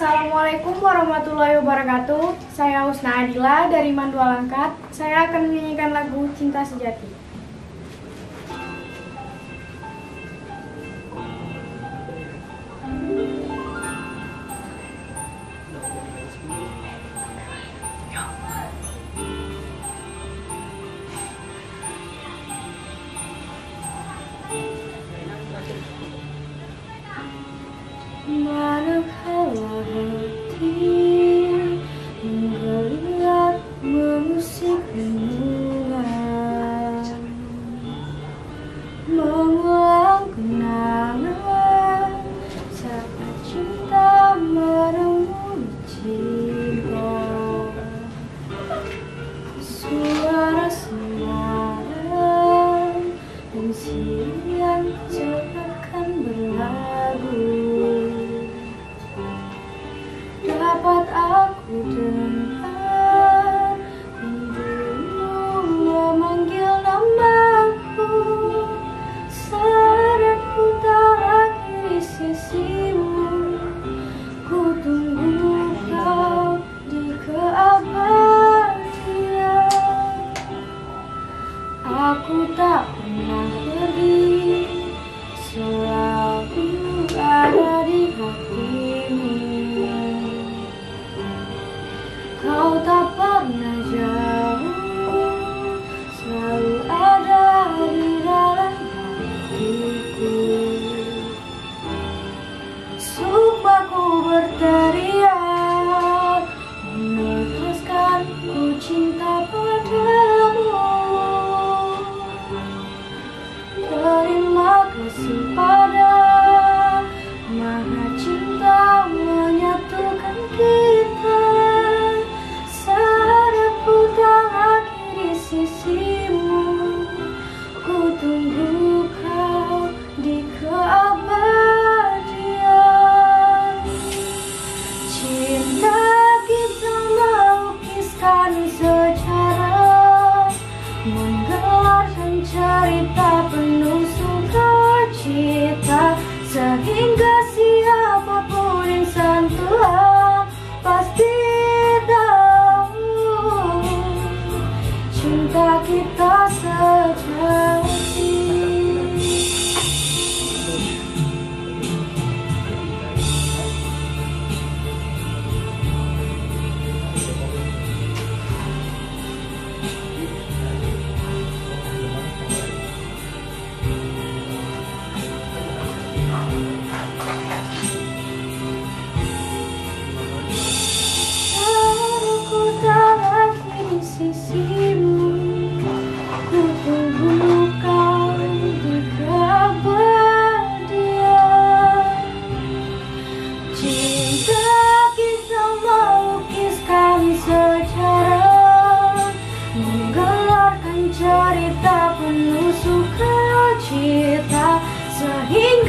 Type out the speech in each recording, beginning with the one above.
Assalamualaikum warahmatullahi wabarakatuh. Saya Husna Adila dari Mandua Langkat. Saya akan menyanyikan lagu Cinta Sejati. Nah. love him.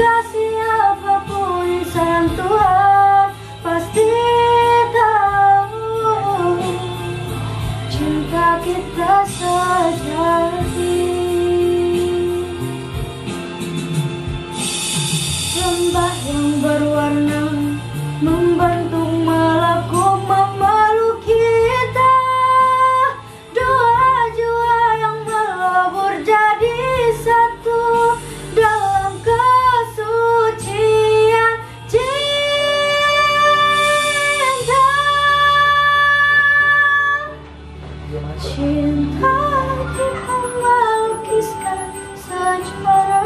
Gracias. Cinta kita melukiskan sejarah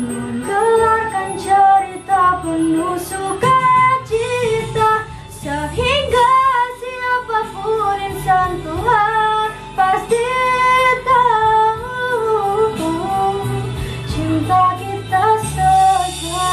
Menggelarkan cerita penuh suka cita Sehingga siapa pun insan Tuhan pasti tahu Cinta kita sejati.